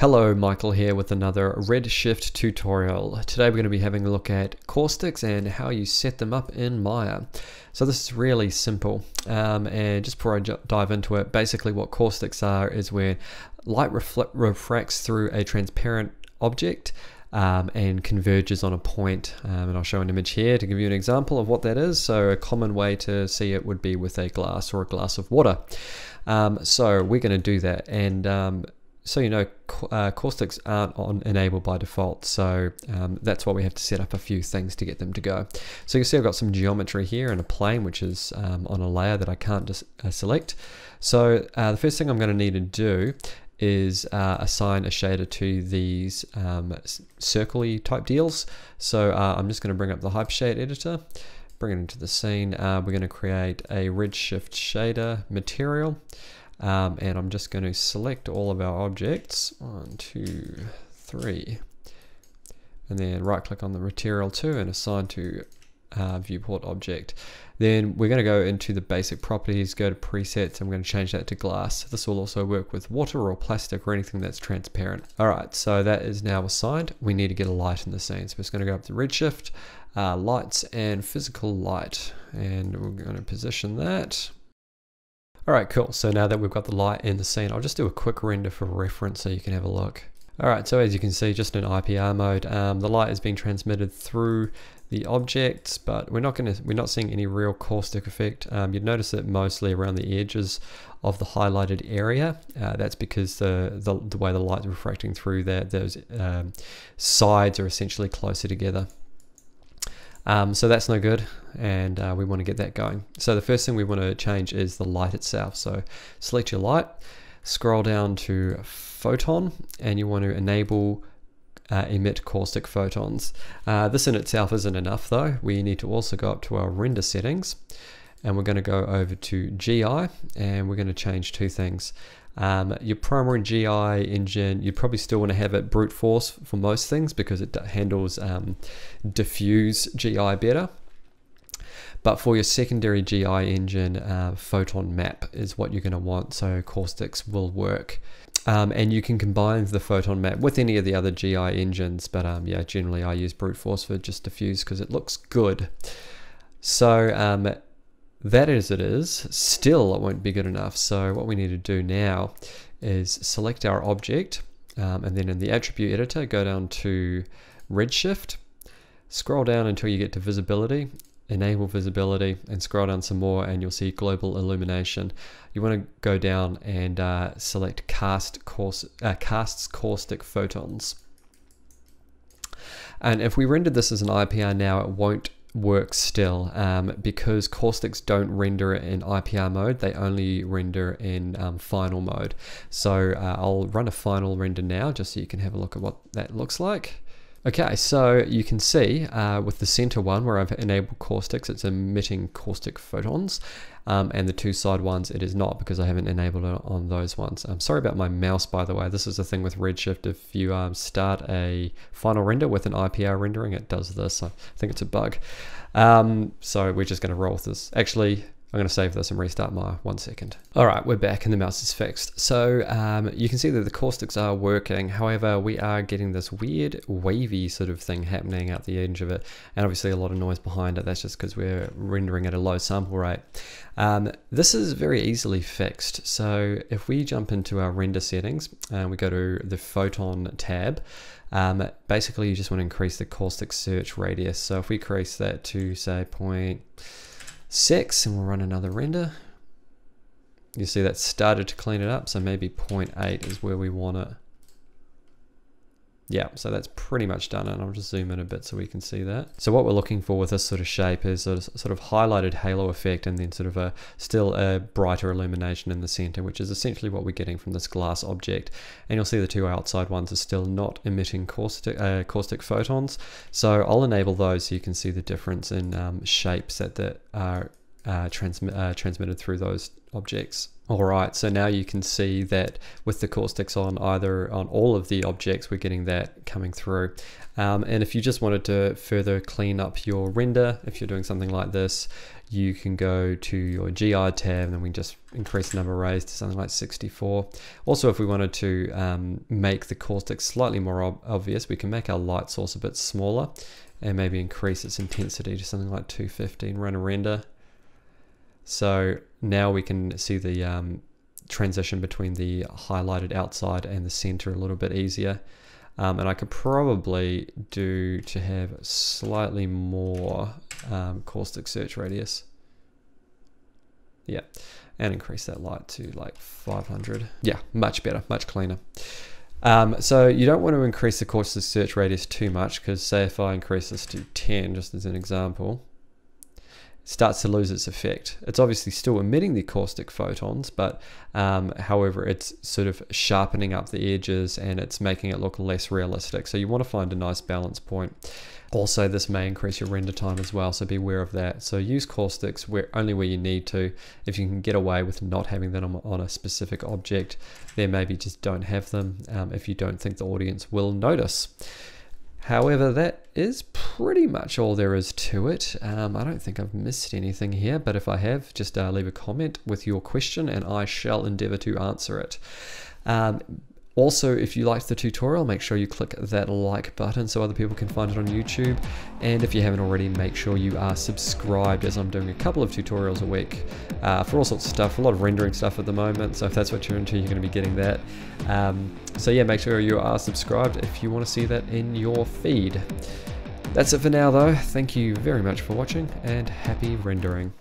Hello, Michael here with another Redshift tutorial. Today we're going to be having a look at caustics and how you set them up in Maya. So this is really simple um, and just before I dive into it, basically what caustics are is where light refracts through a transparent object um, and converges on a point. Um, and I'll show an image here to give you an example of what that is. So a common way to see it would be with a glass or a glass of water. Um, so we're going to do that and um, so you know, uh, caustics aren't on enabled by default, so um, that's why we have to set up a few things to get them to go. So you can see I've got some geometry here and a plane which is um, on a layer that I can't just uh, select. So uh, the first thing I'm going to need to do is uh, assign a shader to these um, circly type deals. So uh, I'm just going to bring up the Hypershade editor, bring it into the scene. Uh, we're going to create a redshift shader material. Um, and I'm just going to select all of our objects, one, two, three, and then right click on the material too and assign to uh, viewport object. Then we're going to go into the basic properties, go to presets, we're going to change that to glass. This will also work with water or plastic or anything that's transparent. All right, so that is now assigned. We need to get a light in the scene. So we're just going to go up to redshift, uh, lights and physical light, and we're going to position that all right, cool. So now that we've got the light in the scene, I'll just do a quick render for reference so you can have a look. All right, so as you can see, just in IPR mode, um, the light is being transmitted through the objects, but we're not going to, we're not seeing any real caustic effect. Um, you'd notice it mostly around the edges of the highlighted area. Uh, that's because the, the, the way the light's refracting through that, those um, sides are essentially closer together. Um, so that's no good and uh, we want to get that going. So the first thing we want to change is the light itself. So select your light, scroll down to photon and you want to enable uh, emit caustic photons. Uh, this in itself isn't enough though. We need to also go up to our render settings and we're going to go over to GI and we're going to change two things. Um, your primary GI engine, you probably still want to have it brute force for most things because it handles um, diffuse GI better. But for your secondary GI engine, uh, photon map is what you're going to want, so caustics will work. Um, and you can combine the photon map with any of the other GI engines, but um, yeah, generally I use brute force for just diffuse because it looks good. So um, that as it is, still it won't be good enough. So what we need to do now is select our object um, and then in the attribute editor, go down to redshift, scroll down until you get to visibility, enable visibility and scroll down some more and you'll see global illumination. You want to go down and uh, select cast course, uh, casts caustic photons. And if we render this as an IPR now, it won't work still um, because caustics don't render it in IPR mode, they only render in um, final mode. So uh, I'll run a final render now just so you can have a look at what that looks like. Okay, so you can see uh, with the center one where I've enabled caustics, it's emitting caustic photons. Um, and the two side ones, it is not because I haven't enabled it on those ones. I'm sorry about my mouse, by the way. This is the thing with Redshift. If you um, start a final render with an IPR rendering, it does this. I think it's a bug. Um, so we're just going to roll with this. Actually, I'm going to save this and restart my one second. All right, we're back and the mouse is fixed. So um, you can see that the caustics are working. However, we are getting this weird wavy sort of thing happening at the edge of it. And obviously a lot of noise behind it. That's just because we're rendering at a low sample rate. Um, this is very easily fixed. So if we jump into our render settings and we go to the photon tab, um, basically you just want to increase the caustic search radius. So if we increase that to say point 6 and we'll run another render. You see that started to clean it up, so maybe 0.8 is where we want it. Yeah, so that's pretty much done and I'll just zoom in a bit so we can see that. So what we're looking for with this sort of shape is a sort of highlighted halo effect and then sort of a still a brighter illumination in the center, which is essentially what we're getting from this glass object. And you'll see the two outside ones are still not emitting caustic, uh, caustic photons. So I'll enable those so you can see the difference in um, shapes that, that are uh, transmi uh, transmitted through those objects. Alright, so now you can see that with the caustics on either on all of the objects, we're getting that coming through. Um, and if you just wanted to further clean up your render, if you're doing something like this, you can go to your GI tab and then we just increase the number of rays to something like 64. Also, if we wanted to um, make the caustic slightly more ob obvious, we can make our light source a bit smaller and maybe increase its intensity to something like 250 and run a render. So now we can see the um, transition between the highlighted outside and the center a little bit easier. Um, and I could probably do to have slightly more um, caustic search radius. Yeah, and increase that light to like 500. Yeah, much better, much cleaner. Um, so you don't want to increase the caustic search radius too much because say if I increase this to 10, just as an example, starts to lose its effect. It's obviously still emitting the caustic photons, but um, however, it's sort of sharpening up the edges and it's making it look less realistic. So you want to find a nice balance point. Also, this may increase your render time as well, so be aware of that. So use caustics where only where you need to. If you can get away with not having them on a specific object, then maybe just don't have them um, if you don't think the audience will notice. However, that is pretty much all there is to it. Um, I don't think I've missed anything here, but if I have, just uh, leave a comment with your question and I shall endeavor to answer it. Um, also, if you liked the tutorial, make sure you click that like button so other people can find it on YouTube. And if you haven't already, make sure you are subscribed as I'm doing a couple of tutorials a week uh, for all sorts of stuff, a lot of rendering stuff at the moment. So if that's what you're into, you're going to be getting that. Um, so yeah, make sure you are subscribed if you want to see that in your feed. That's it for now though. Thank you very much for watching and happy rendering.